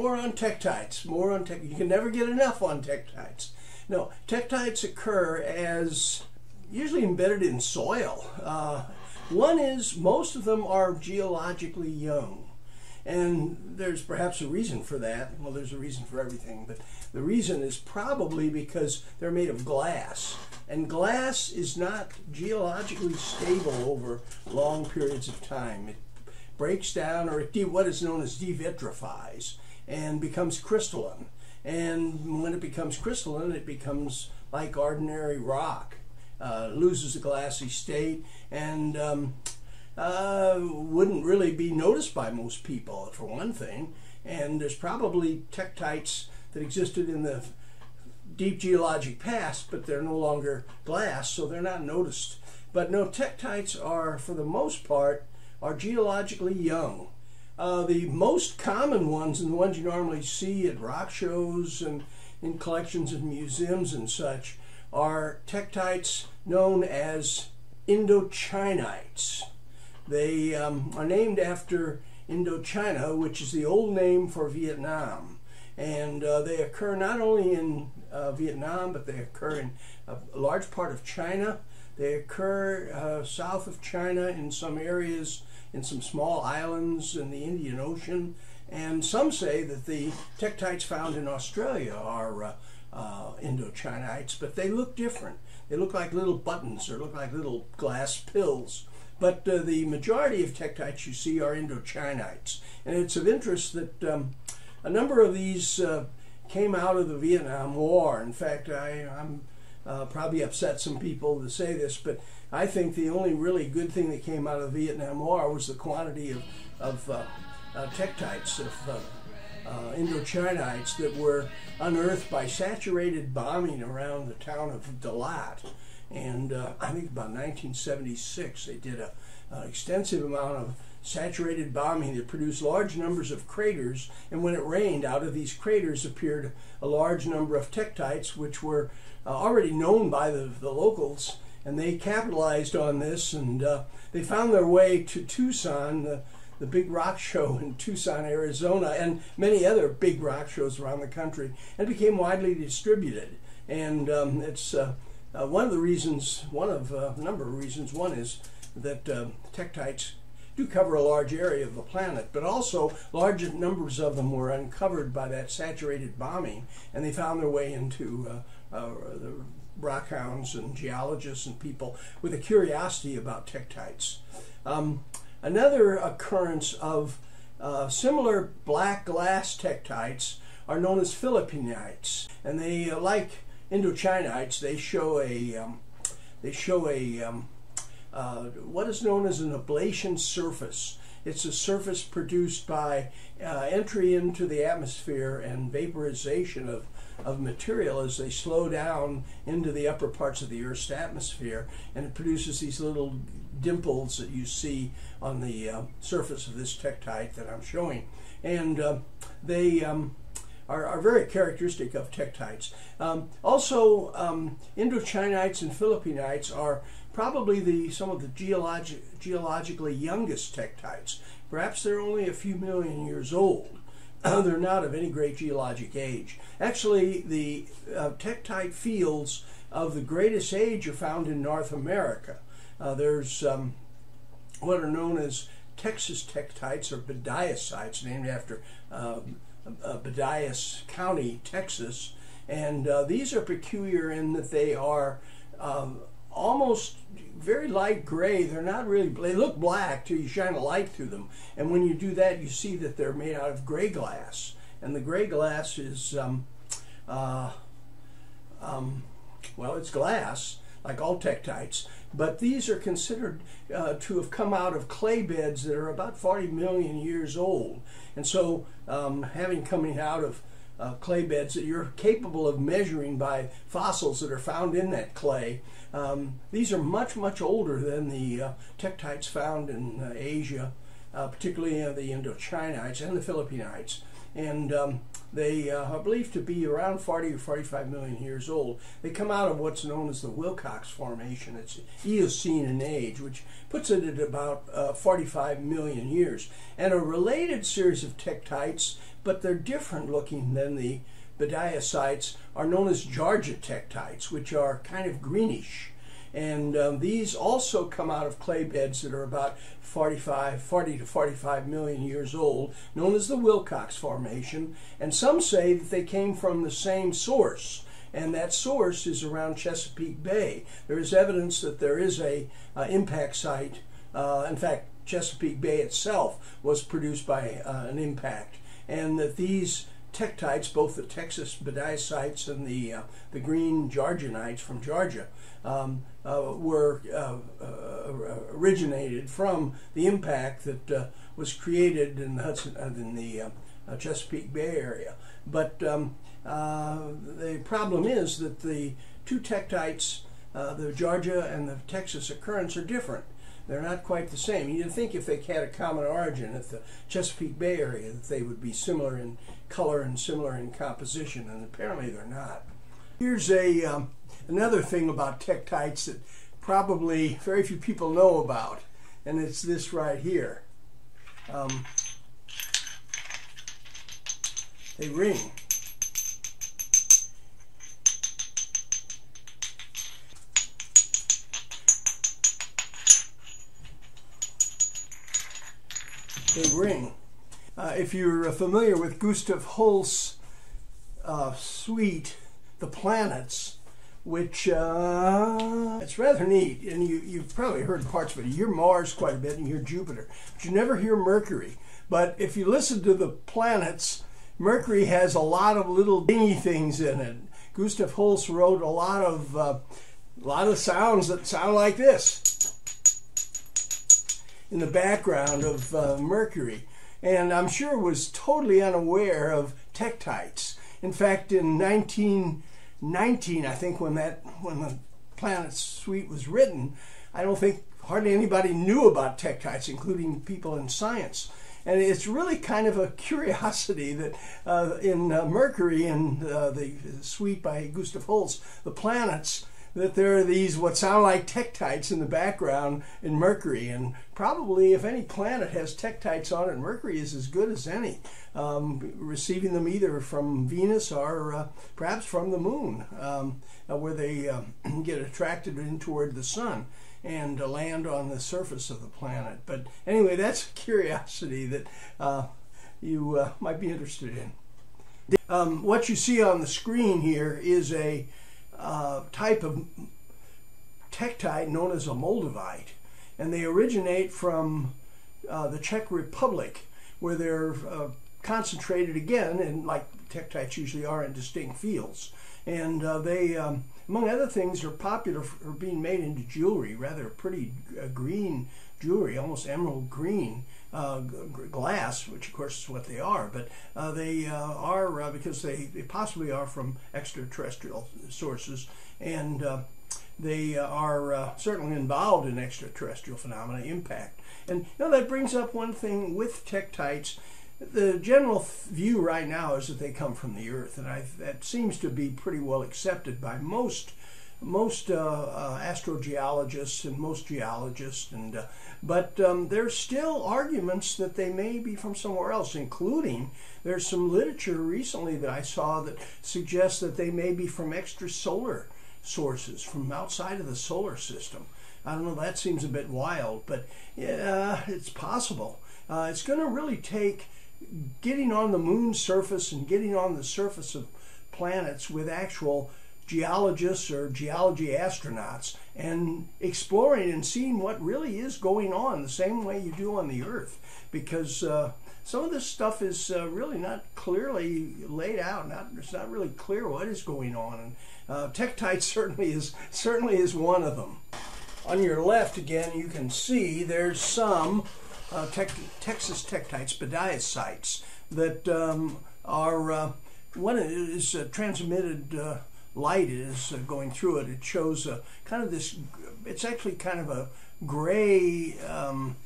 more on tektites. More on tech. You can never get enough on tektites. No, tektites occur as usually embedded in soil. Uh, one is most of them are geologically young. And there's perhaps a reason for that. Well, there's a reason for everything, but the reason is probably because they're made of glass. And glass is not geologically stable over long periods of time. It breaks down or it what is known as devitrifies and becomes crystalline. And when it becomes crystalline, it becomes like ordinary rock, uh, loses a glassy state, and um, uh, wouldn't really be noticed by most people, for one thing. And there's probably tektites that existed in the deep geologic past, but they're no longer glass, so they're not noticed. But no, tektites are, for the most part, are geologically young. Uh, the most common ones, and the ones you normally see at rock shows and in collections in museums and such, are tektites known as Indochinites. They um, are named after Indochina, which is the old name for Vietnam. And uh, they occur not only in uh, Vietnam, but they occur in a large part of China. They occur uh, south of China in some areas, in some small islands in the Indian Ocean. And some say that the tektites found in Australia are uh, uh, Indochinites, but they look different. They look like little buttons or look like little glass pills. But uh, the majority of tektites you see are Indochinites. And it's of interest that um, a number of these uh, came out of the Vietnam War. In fact, I, am uh, probably upset some people to say this, but I think the only really good thing that came out of the Vietnam War was the quantity of, of uh, uh, tektites, of uh, uh, Indochinites that were unearthed by saturated bombing around the town of Dalat. And uh, I think about 1976 they did a, an extensive amount of saturated bombing that produced large numbers of craters and when it rained out of these craters appeared a large number of tektites which were uh, already known by the, the locals and they capitalized on this and uh, they found their way to Tucson the, the big rock show in Tucson, Arizona, and many other big rock shows around the country, and became widely distributed. And um, it's uh, uh, one of the reasons, one of uh, a number of reasons, one is that uh, tektites do cover a large area of the planet, but also large numbers of them were uncovered by that saturated bombing, and they found their way into uh, uh, the rockhounds and geologists and people with a curiosity about tektites. Um, another occurrence of uh, similar black glass tektites are known as Philippinites, and they, like Indochinites, they show a um, they show a um, uh, what is known as an ablation surface. It's a surface produced by uh, entry into the atmosphere and vaporization of, of material as they slow down into the upper parts of the Earth's atmosphere, and it produces these little dimples that you see on the uh, surface of this tektite that I'm showing. And uh, they um, are, are very characteristic of tektites. Um, also, um, Indochinites and Philippinites are probably the some of the geologi geologically youngest tektites. Perhaps they're only a few million years old. they're not of any great geologic age. Actually, the uh, tektite fields of the greatest age are found in North America. Uh, there's um, what are known as Texas tektites or bediasites, named after um, uh, Bedias County, Texas. And uh, these are peculiar in that they are um, almost very light gray. They're not really, they look black till you shine a light through them. And when you do that, you see that they're made out of gray glass. And the gray glass is, um, uh, um, well, it's glass, like all tektites, but these are considered uh, to have come out of clay beds that are about 40 million years old. And so, um, having coming out of uh, clay beds that you're capable of measuring by fossils that are found in that clay, um, these are much, much older than the uh, tektites found in uh, Asia, uh, particularly the Indochinites and the Philippinites and um, they uh, are believed to be around 40 or 45 million years old. They come out of what's known as the Wilcox Formation. It's Eocene in age, which puts it at about uh, 45 million years. And a related series of tektites but they're different looking than the bediasites are known as tektites, which are kind of greenish. And um, these also come out of clay beds that are about 45, 40 to 45 million years old, known as the Wilcox Formation. And some say that they came from the same source and that source is around Chesapeake Bay. There is evidence that there is a uh, impact site. Uh, in fact, Chesapeake Bay itself was produced by uh, an impact, and that these tektites, both the Texas bediasites and the uh, the green Georgianites from Georgia, um, uh, were uh, originated from the impact that was created in the Hudson in the Chesapeake Bay area. But um, the problem is that the two tektites, the Georgia and the Texas occurrence, are different. They're not quite the same. You'd think if they had a common origin at the Chesapeake Bay area that they would be similar in color and similar in composition, and apparently they're not. Here's a um, another thing about tektites that probably very few people know about, and it's this right here. Um, they ring. A ring. Uh, if you're familiar with Gustav Holst's uh, suite, The Planets, which uh, it's rather neat, and you, you've probably heard parts of it. You hear Mars quite a bit, and you hear Jupiter, but you never hear Mercury. But if you listen to the planets, Mercury has a lot of little dingy things in it. Gustav Holst wrote a lot of uh, a lot of sounds that sound like this in the background of uh, Mercury, and I'm sure was totally unaware of tektites. In fact, in 1919, I think when that when the Planet Suite was written, I don't think hardly anybody knew about tektites, including people in science. And it's really kind of a curiosity that uh, in uh, Mercury in uh, the suite by Gustav Holst, the planets that there are these what sound like tektites in the background in Mercury. And probably, if any planet has tektites on it, Mercury is as good as any, um, receiving them either from Venus or uh, perhaps from the moon, um, uh, where they uh, get attracted in toward the sun and land on the surface of the planet. But anyway, that's a curiosity that uh, you uh, might be interested in. Um, what you see on the screen here is a uh, type of tektite known as a moldavite, and they originate from uh, the Czech Republic, where they're uh, concentrated again, and like tektites usually are in distinct fields. And uh, they, um, among other things, are popular for being made into jewelry, rather pretty uh, green jewelry, almost emerald green uh, glass, which of course is what they are, but uh, they uh, are uh, because they, they possibly are from extraterrestrial sources, and uh, they are uh, certainly involved in extraterrestrial phenomena impact. And you know that brings up one thing with tektites. The general view right now is that they come from the Earth, and I, that seems to be pretty well accepted by most most uh, uh, astrogeologists and most geologists, and uh, but um, there's still arguments that they may be from somewhere else, including there's some literature recently that I saw that suggests that they may be from extrasolar sources, from outside of the solar system. I don't know, that seems a bit wild, but yeah, it's possible. Uh, it's going to really take getting on the moon's surface and getting on the surface of planets with actual geologists or geology astronauts and exploring and seeing what really is going on the same way you do on the Earth. Because uh, some of this stuff is uh, really not clearly laid out. Not it's not really clear what is going on. And uh, tektite certainly is certainly is one of them. On your left, again, you can see there's some uh, Texas tektites, bediasites, that um, are uh, one is uh, transmitted uh, light is uh, going through it, it shows a, kind of this, it's actually kind of a gray, um,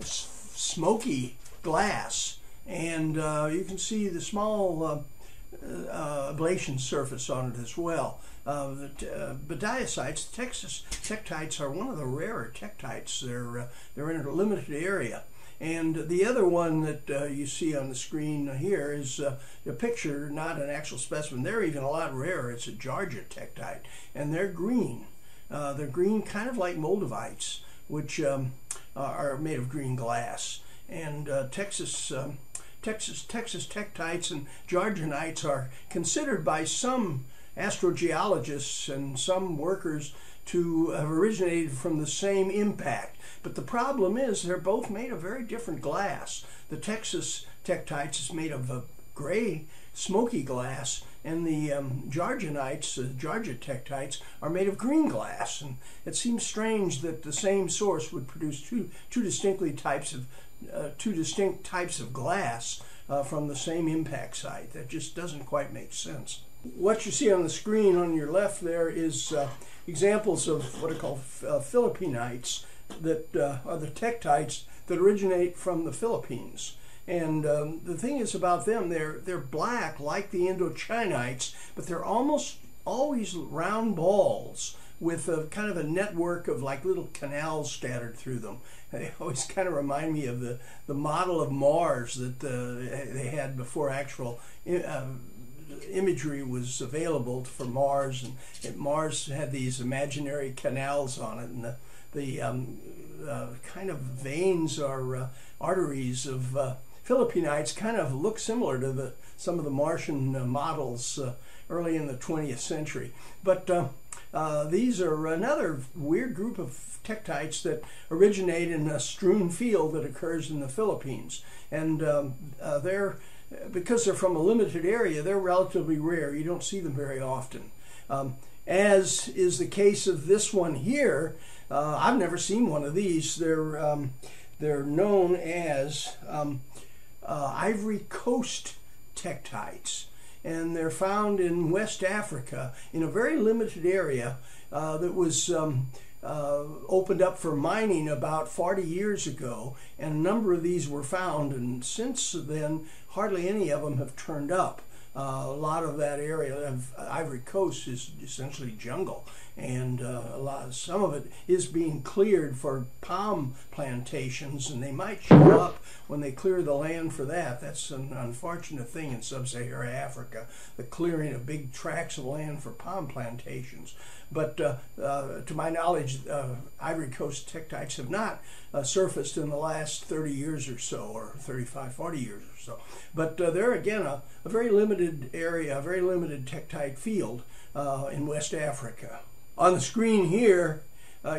smoky glass. And uh, you can see the small uh, uh ablation surface on it as well. Uh, the uh, bediasites, Texas tektites, are one of the rarer tektites. They're, they're in a limited area. And the other one that uh, you see on the screen here is uh, a picture, not an actual specimen. They're even a lot rarer. It's a Georgia tektite, and they're green. Uh, they're green, kind of like moldavites, which um, are made of green glass. And uh, Texas, um, Texas, Texas tektites and Georgianites are considered by some astrogeologists and some workers to have originated from the same impact. But the problem is they're both made of very different glass. The Texas tektites is made of a gray, smoky glass, and the um, Georgianites, the Georgia tektites, are made of green glass. And it seems strange that the same source would produce two, two distinctly types of uh, two distinct types of glass uh, from the same impact site. That just doesn't quite make sense. What you see on the screen on your left there is uh, examples of what are called uh, Philippinites that uh, are the tektites that originate from the Philippines. And um, the thing is about them, they're they're black like the Indochinites, but they're almost always round balls with a kind of a network of like little canals scattered through them. They always kind of remind me of the, the model of Mars that uh, they had before actual uh, imagery was available for Mars, and it, Mars had these imaginary canals on it, and the, the um, uh, kind of veins or uh, arteries of uh, Philippinites kind of look similar to the some of the Martian uh, models uh, early in the 20th century. But uh, these are another weird group of tektites that originate in a strewn field that occurs in the Philippines, and um, they're because they're from a limited area, they're relatively rare. You don't see them very often. Um, as is the case of this one here, uh, I've never seen one of these. They're um, they're known as um, uh, Ivory Coast tektites, and they're found in West Africa in a very limited area uh, that was um, uh, opened up for mining about 40 years ago, and a number of these were found, and since then, hardly any of them have turned up. Uh, a lot of that area of Ivory Coast is essentially jungle, and uh, a lot, some of it is being cleared for palm plantations, and they might show up when they clear the land for that. That's an unfortunate thing in sub-Saharan Africa, the clearing of big tracts of land for palm plantations. But uh, uh, to my knowledge, uh, Ivory Coast tektites have not surfaced in the last 30 years or so, or 35, 40 years or so. But they're again a, a, very limited area, a very limited tektite field in West Africa. On the screen here,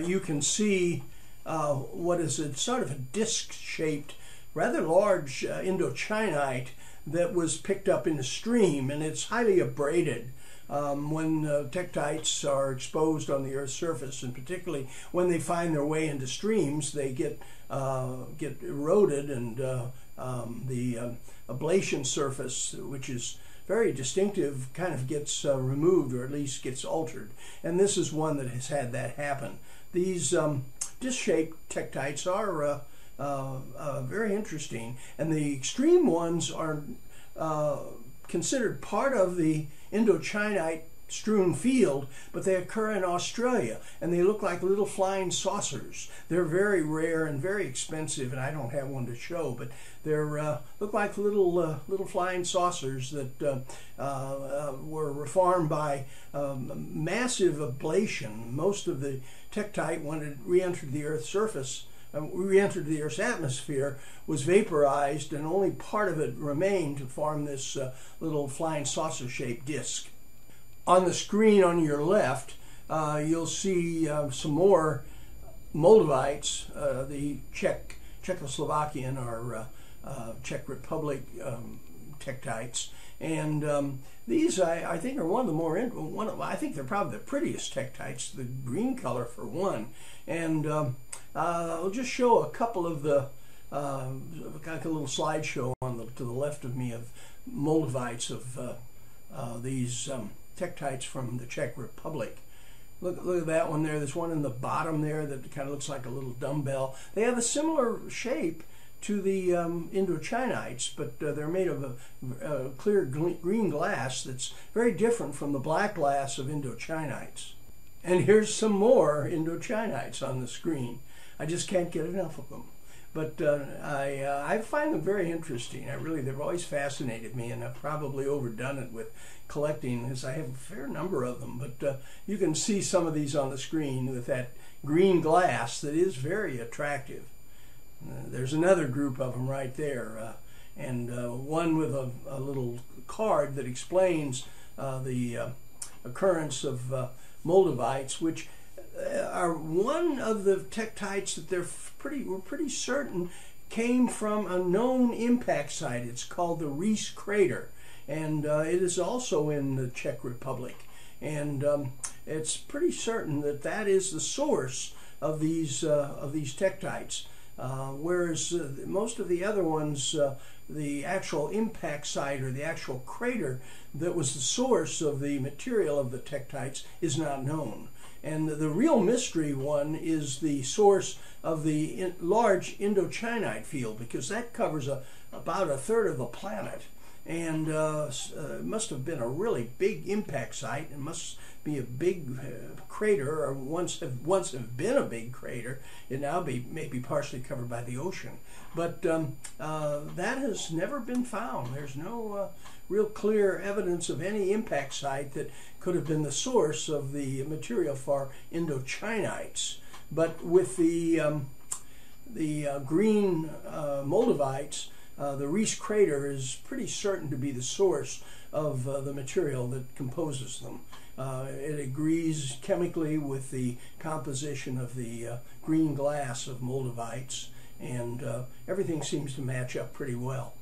you can see uh, what is a sort of a disc-shaped, rather large uh, Indochinite that was picked up in a stream, and it's highly abraded. Um, when uh, tektites are exposed on the Earth's surface, and particularly when they find their way into streams, they get uh, get eroded, and uh, um, the um, ablation surface, which is very distinctive kind of gets uh, removed or at least gets altered. And this is one that has had that happen. These um, disc-shaped tektites are uh, uh, uh very interesting, and the extreme ones are uh, considered part of the Indochinite strewn field, but they occur in Australia and they look like little flying saucers. They're very rare and very expensive, and I don't have one to show, but they uh, look like little uh, little flying saucers that uh, uh, uh were reformed by um, massive ablation. Most of the tektite, when it re-entered the Earth's surface, re-entered the Earth's atmosphere, was vaporized, and only part of it remained to form this little flying saucer-shaped disc. On the screen on your left, uh, you'll see uh, some more Moldavites, uh, the Czech, Czechoslovakian or uh, uh, Czech Republic um, tektites. And um, these, I, I, think, are one of the more, one of, I think they're probably the prettiest tektites, the green color for one. And um, uh, I'll just show a couple of the, uh, like a little slideshow on the, to the left of me of Moldavites of uh, uh, these um, tektites from the Czech Republic. Look, look at that one there. There's one in the bottom there that kind of looks like a little dumbbell. They have a similar shape to the um, Indochinites, but uh, they're made of a, a clear green glass that's very different from the black glass of Indochinites. And here's some more Indochinites on the screen. I just can't get enough of them. but uh, I uh, I find them very interesting. I really they've always fascinated me, and I've probably overdone it with collecting, as I have a fair number of them. But uh, you can see some of these on the screen with that green glass that is very attractive. Uh, there's another group of them right there, uh, and uh, one with a, a, little card that explains the occurrence of moldavites, which are one of the tektites that they're pretty we're pretty certain came from a known impact site. It's called the Ries crater, and uh, it is also in the Czech Republic. And um, it's pretty certain that that is the source of these uh, of these tektites. Uh, whereas uh, most of the other ones, uh, the actual impact site or the actual crater that was the source of the material of the tektites is not known. And the real mystery one is the source of the large Indochinite field because that covers a, about a third of the planet. And uh, uh, must have been a really big impact site. It must be a big uh, crater, or once have once have been a big crater. It now be maybe partially covered by the ocean, but um, uh, that has never been found. There's no uh, real clear evidence of any impact site that could have been the source of the material for Indochinites. But with the um, the uh, green uh, moldavites, uh, the Ries crater is pretty certain to be the source of the material that composes them. Uh, it agrees chemically with the composition of the uh, green glass of moldavites, and everything seems to match up pretty well.